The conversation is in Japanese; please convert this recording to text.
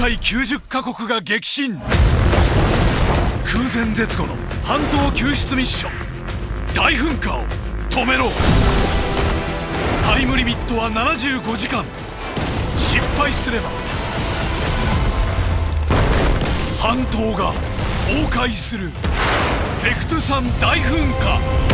界90カ国が激震。空前絶後の半島救出ミッション。大噴火を止めろ。タイムリミットは75時間。失敗すれば。半島が崩壊する。ペクトゥ山大噴火。